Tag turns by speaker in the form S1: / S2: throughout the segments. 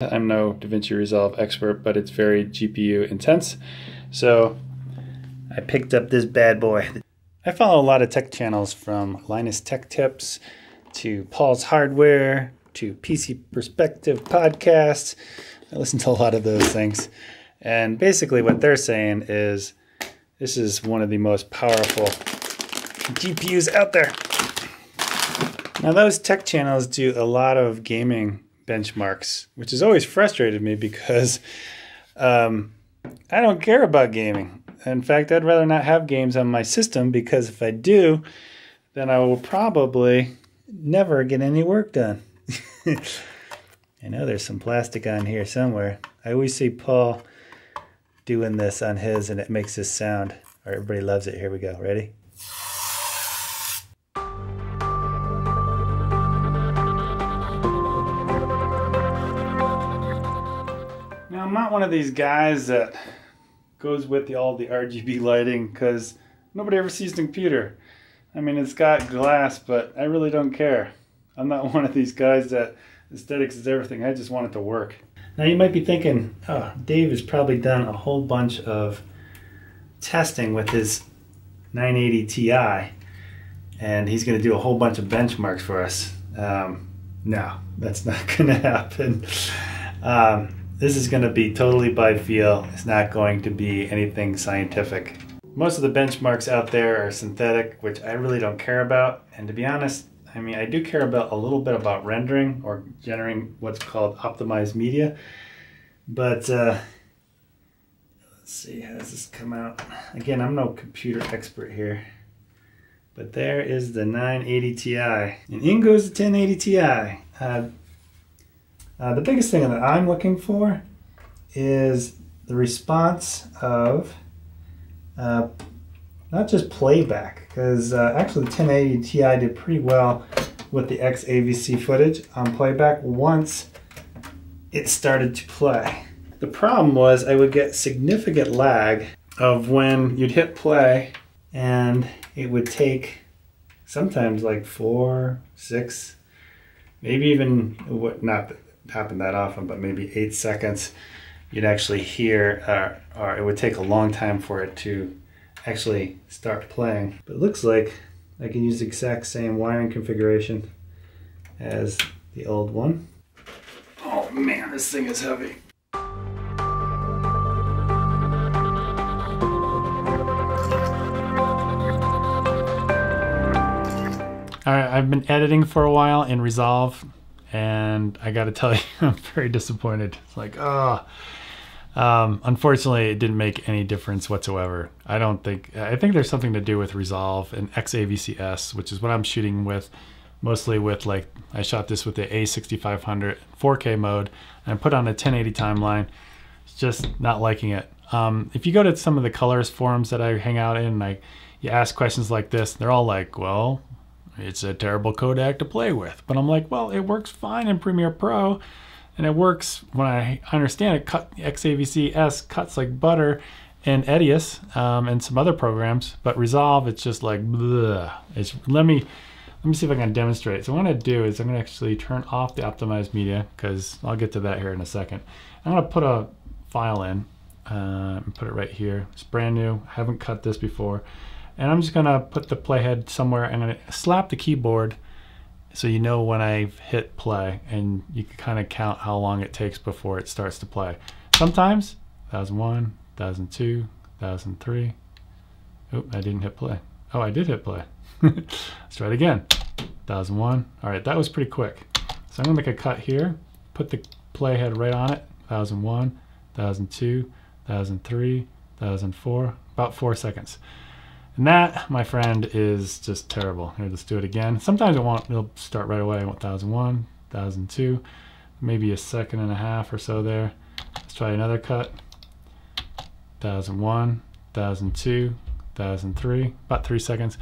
S1: I'm no DaVinci Resolve expert, but it's very GPU intense. So I picked up this bad boy. I follow a lot of tech channels from Linus Tech Tips to Paul's Hardware to PC Perspective Podcast. I listen to a lot of those things. And basically, what they're saying is this is one of the most powerful GPUs out there. Now, those tech channels do a lot of gaming benchmarks, which has always frustrated me because um, I don't care about gaming. In fact, I'd rather not have games on my system because if I do, then I will probably never get any work done. I know there's some plastic on here somewhere. I always see Paul doing this on his and it makes this sound. Everybody loves it. Here we go. Ready? One of these guys that goes with the, all the RGB lighting because nobody ever sees the computer. I mean, it's got glass, but I really don't care. I'm not one of these guys that aesthetics is everything. I just want it to work. Now, you might be thinking, oh, Dave has probably done a whole bunch of testing with his 980 Ti, and he's going to do a whole bunch of benchmarks for us. Um, no, that's not going to happen. Um, this is going to be totally by feel. It's not going to be anything scientific. Most of the benchmarks out there are synthetic, which I really don't care about. And to be honest, I mean, I do care about a little bit about rendering or generating what's called optimized media. But uh, let's see, how does this come out? Again, I'm no computer expert here. But there is the 980 Ti. And in goes the 1080 Ti. Uh, uh, the biggest thing that I'm looking for is the response of uh, not just playback, because uh, actually the 1080 Ti did pretty well with the XAVC footage on playback once it started to play. The problem was I would get significant lag of when you'd hit play and it would take sometimes like four, six, maybe even what not happen that often, but maybe eight seconds, you'd actually hear, uh, or it would take a long time for it to actually start playing. But it looks like I can use the exact same wiring configuration as the old one. Oh man, this thing is heavy. All right, I've been editing for a while in Resolve and I got to tell you, I'm very disappointed. It's like, oh, um, unfortunately, it didn't make any difference whatsoever. I don't think. I think there's something to do with Resolve and XAVCS, which is what I'm shooting with, mostly with like I shot this with the A6500 4K mode, and put on a 1080 timeline. It's just not liking it. Um, if you go to some of the colors forums that I hang out in, and I you ask questions like this, they're all like, well, it's a terrible codec to play with. But I'm like, well, it works fine in Premiere Pro. And it works, when I understand it, cut, XAVC S cuts like butter in Edius um, and some other programs. But Resolve, it's just like, bleh. It's, let me let me see if I can demonstrate. So what I'm to do is I'm going to actually turn off the optimized media because I'll get to that here in a second. I'm to put a file in uh, and put it right here. It's brand new. I haven't cut this before. And I'm just gonna put the playhead somewhere and I'm gonna slap the keyboard so you know when I've hit play and you can kind of count how long it takes before it starts to play. Sometimes 1001, 1002, 1003. Oh, I didn't hit play. Oh, I did hit play. Let's try it again. 1001. All right, that was pretty quick. So I'm gonna make a cut here, put the playhead right on it. 1001, 1002, 1003, 1004, about four seconds. And that, my friend, is just terrible. Here, let's do it again. Sometimes it won't, it'll start right away. 1001, 1002, maybe a second and a half or so there. Let's try another cut. 1001, 1002, 1003, about three seconds.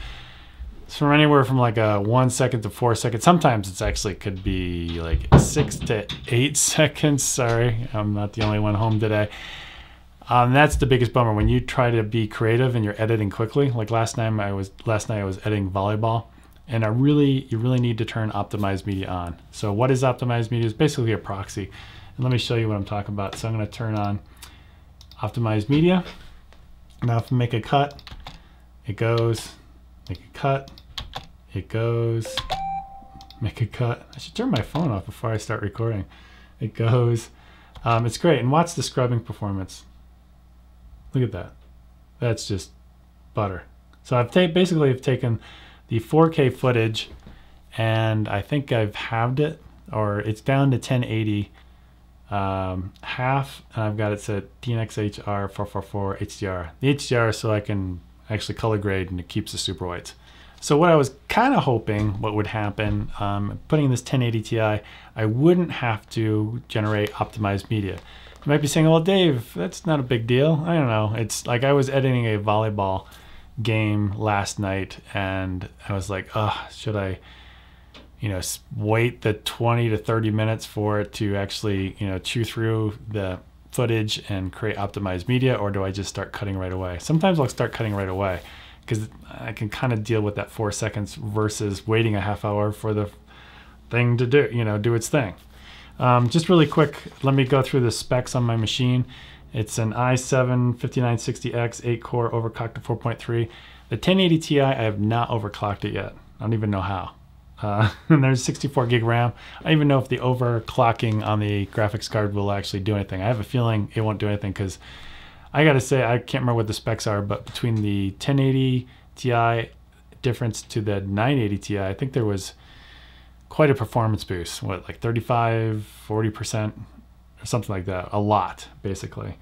S1: It's from anywhere from like a one second to four seconds. Sometimes it's actually could be like six to eight seconds. Sorry, I'm not the only one home today. Um, that's the biggest bummer when you try to be creative and you're editing quickly. Like last time I was last night I was editing volleyball, and I really you really need to turn optimized media on. So what is optimized media? It's basically a proxy, And let me show you what I'm talking about. So I'm going to turn on optimize media. Now if I make a cut, it goes, make a cut, it goes, make a cut. I should turn my phone off before I start recording. It goes. Um, it's great. And watch the scrubbing performance. Look at that. That's just butter. So I've basically have taken the 4K footage and I think I've halved it or it's down to 1080 um, half and I've got it set DNxHR 444 HDR. The HDR so I can actually color grade and it keeps the super whites. So what I was kind of hoping what would happen, um, putting this 1080 Ti, I wouldn't have to generate optimized media. You might be saying, well, Dave, that's not a big deal. I don't know. It's like I was editing a volleyball game last night and I was like, oh, should I, you know, wait the 20 to 30 minutes for it to actually, you know, chew through the footage and create optimized media or do I just start cutting right away? Sometimes I'll start cutting right away because I can kind of deal with that four seconds versus waiting a half hour for the thing to do, you know, do its thing. Um, just really quick, let me go through the specs on my machine. It's an i7 5960X 8 core overclocked to 4.3. The 1080 Ti, I have not overclocked it yet. I don't even know how. Uh, and there's 64 gig RAM. I don't even know if the overclocking on the graphics card will actually do anything. I have a feeling it won't do anything because I gotta say, I can't remember what the specs are, but between the 1080 Ti difference to the 980 Ti, I think there was quite a performance boost. What, like 35, 40%, or something like that. A lot, basically.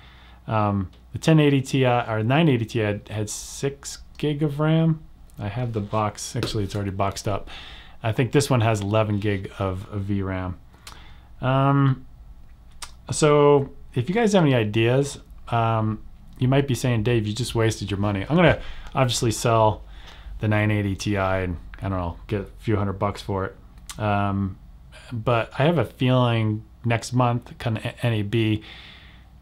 S1: Um, the 1080 Ti or 980 Ti had, had six gig of RAM. I have the box, actually, it's already boxed up. I think this one has 11 gig of, of VRAM. Um, so if you guys have any ideas um, you might be saying, Dave, you just wasted your money. I'm gonna obviously sell the 980 Ti and I don't know, get a few hundred bucks for it. Um, but I have a feeling next month, kind of NAB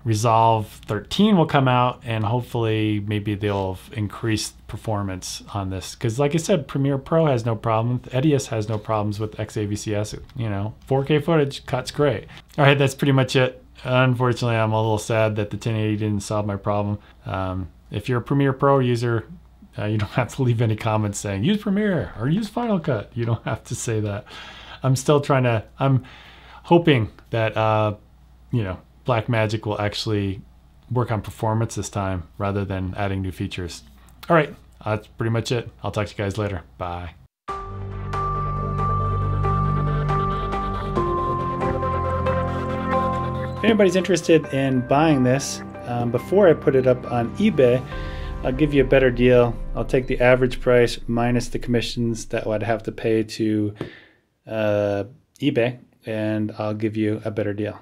S1: Resolve 13 will come out, and hopefully maybe they'll increase performance on this. Because like I said, Premiere Pro has no problem. Edius has no problems with XAVCS. You know, 4K footage cuts great. All right, that's pretty much it. Unfortunately, I'm a little sad that the 1080 didn't solve my problem. Um, if you're a Premiere Pro user, uh, you don't have to leave any comments saying use Premiere or use Final Cut. You don't have to say that. I'm still trying to, I'm hoping that, uh, you know, Blackmagic will actually work on performance this time rather than adding new features. All right, that's pretty much it. I'll talk to you guys later. Bye. If anybody's interested in buying this, um, before I put it up on eBay, I'll give you a better deal. I'll take the average price minus the commissions that I'd have to pay to uh, eBay, and I'll give you a better deal.